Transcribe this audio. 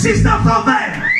sister from there.